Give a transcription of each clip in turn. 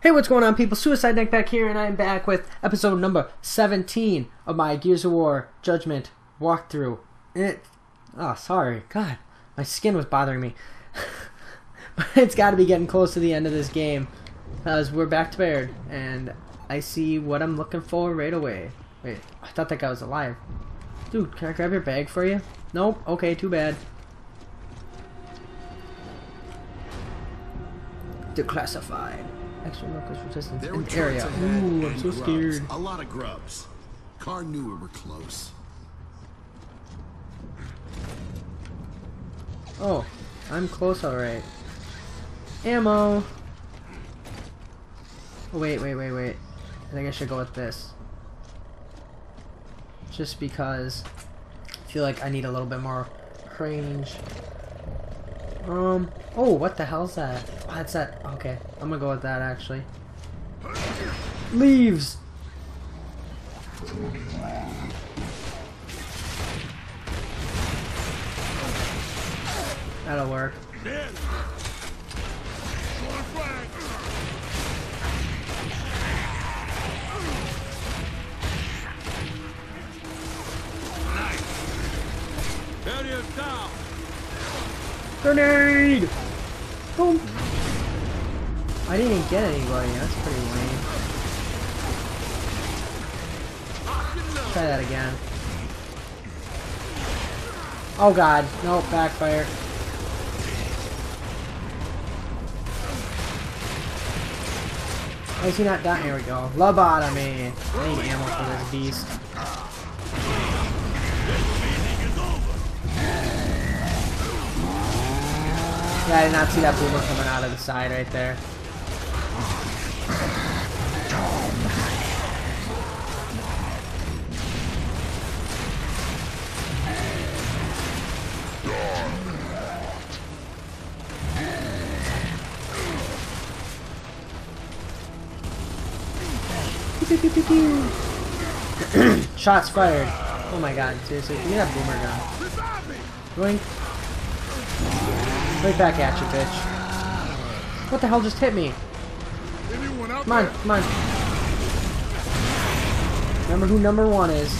Hey, what's going on, people? Suicide Nick back here, and I'm back with episode number 17 of my Gears of War Judgment walkthrough. And it. Oh, sorry. God, my skin was bothering me. but it's got to be getting close to the end of this game. Because we're back to Baird, and I see what I'm looking for right away. Wait, I thought that guy was alive. Dude, can I grab your bag for you? Nope. Okay, too bad. Declassified. Extra locust resistance There in the area. Ooh, I'm so grubs. scared. A lot of grubs. Karn knew we were close. Oh, I'm close alright. Ammo! Oh, wait, wait, wait, wait. I think I should go with this. Just because I feel like I need a little bit more range. Um, oh, what the hell's that? That's that. Okay, I'm gonna go with that actually. Leaves! That'll work. Grenade! Boom! I didn't get anybody. That's pretty lame. Try that again. Oh god. Nope, backfire. Is he not down? Here we go. Lobotomy. I need ammo for this beast. Yeah, I did not see that boomer coming out of the side right there. Shots fired. Oh my god, seriously, give me that boomer gun. Going right back at you, bitch. What the hell just hit me? Come on, come on. Remember who number one is.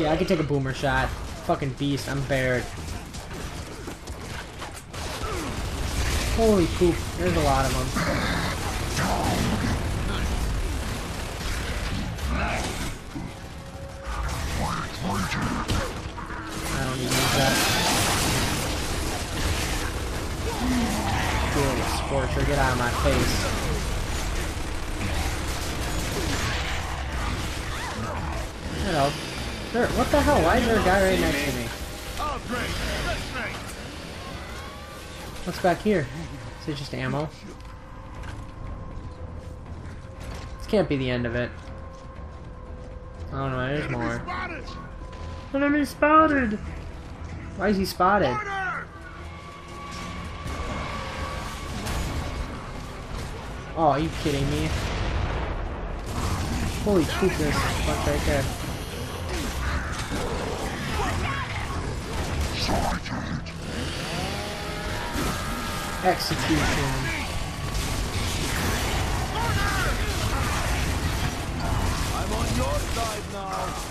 Yeah, I can take a boomer shot. Fucking beast, I'm Baird. Holy poop, there's a lot of them. I don't need that. Good, Scorcher, get out of my face. Hello. There, what the hell? Why is there a guy right next to me? What's back here? Is it just ammo? This can't be the end of it. Oh no, there's more. Enemy spotted! Why is he spotted? Oh, are you kidding me? Holy poop, there's fuck right there. Execution. On your side now.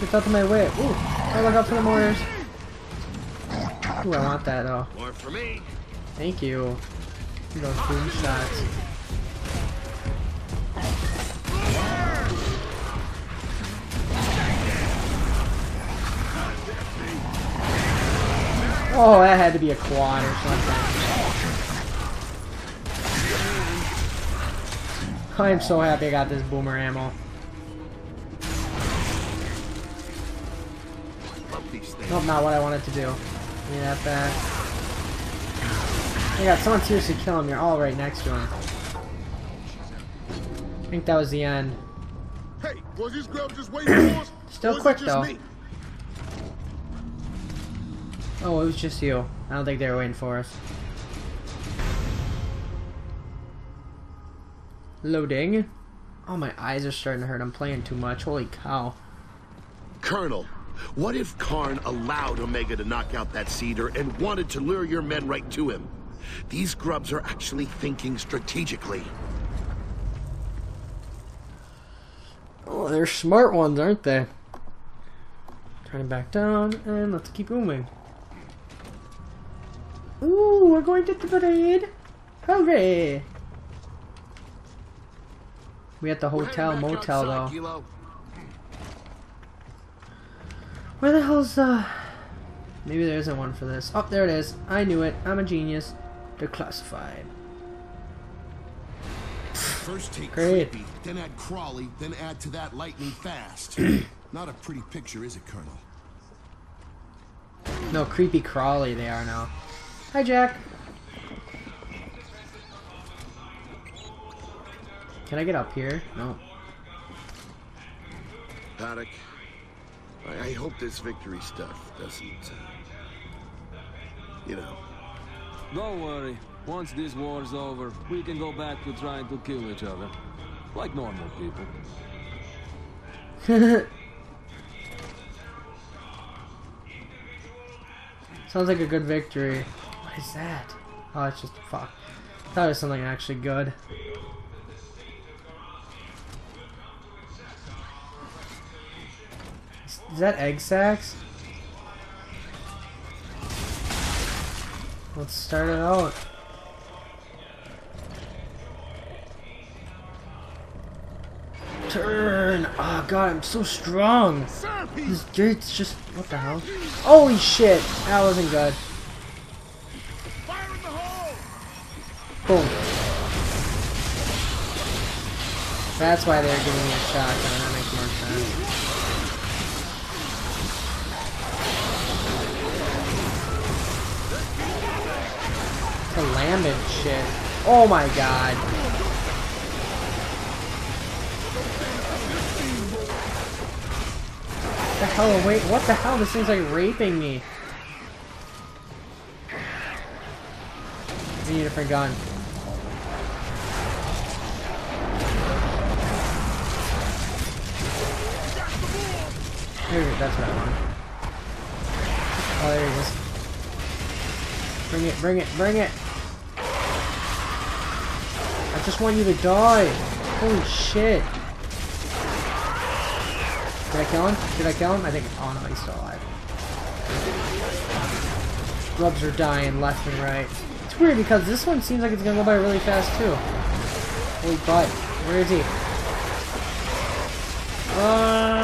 Get out of my way. Ooh, oh, look out for the mortars. Ooh, I want that though. More for me. Thank you. Those boom shots. Oh, that had to be a quad or something. I am so happy I got this boomer ammo. Love these things. Nope, not what I wanted to do. Give me that back. I got someone seriously killing me. You're all right next to him. I think that was the end. Hey, was this grub just waiting for us? Still quick, though. me? Oh, it was just you. I don't think they were waiting for us. Loading. Oh, my eyes are starting to hurt. I'm playing too much. Holy cow. Colonel, what if Karn allowed Omega to knock out that seeder and wanted to lure your men right to him? These grubs are actually thinking strategically. Oh, they're smart ones, aren't they? Turning back down, and let's keep moving. Ooh, we're going to the parade! Hooray! We at the hotel motel outside, though. Kilo. Where the hell's uh maybe there isn't one for this. Oh there it is. I knew it. I'm a genius. They're classified. First take Great. creepy, then add Crawley, then add to that lightning fast. Not a pretty picture, is it, Colonel? No, creepy crawly they are now. Hi Jack. Can I get up here? No. Paduk, I, I hope this victory stuff doesn't, uh, you know. Don't worry. Once this war's over, we can go back to trying to kill each other. Like normal people. Sounds like a good victory. What is that? Oh, it's just fuck. I thought it was something actually good. Is, that egg sacks? Let's start it out. Turn! Oh god, I'm so strong! This dirt's just. What the hell? Holy shit! That wasn't good. Boom. That's why they're giving me a shotgun. That makes more sense. The lambent shit. Oh my god. What the hell? Wait, what the hell? This thing's like raping me. I need a different gun. That's what I want. Oh, there it is. Bring it, bring it, bring it! I just want you to die! Holy shit! Did I kill him? Did I kill him? I think. Oh no, he's still alive. Grubs are dying left and right. It's weird because this one seems like it's gonna go by really fast too. Holy butt. Where is he? Ah!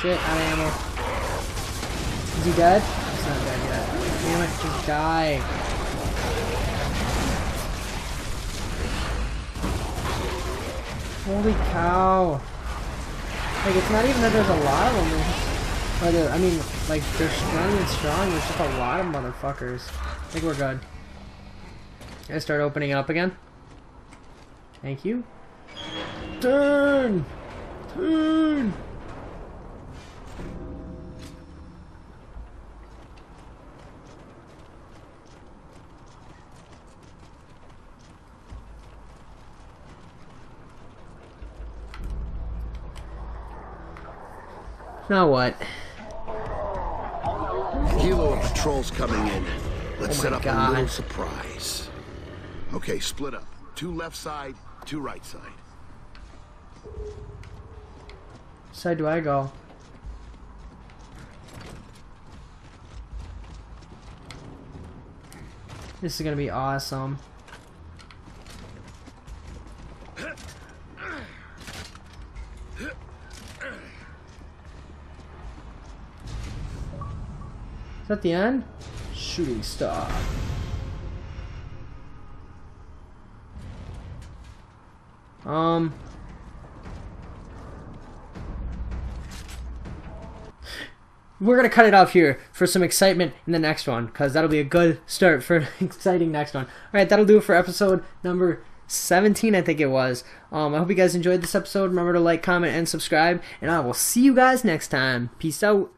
Shit, out of ammo. Is he dead? He's not dead yet. Damn it, just die. Holy cow. Like, it's not even that there's a lot of them. I mean, like, they're strong and strong. There's just a lot of motherfuckers. I think we're good. I start opening up again? Thank you. Turn! Turn! Now what? Kilo of patrols coming in. Let's Oh set up God. a little surprise. Okay, split up. Two left side, two right side. side do I go? This is gonna be awesome. Is that the end? Shooting star. Um. We're gonna cut it off here for some excitement in the next one, because that'll be a good start for an exciting next one. Alright, that'll do it for episode number 17, I think it was. Um, I hope you guys enjoyed this episode. Remember to like, comment, and subscribe, and I will see you guys next time. Peace out.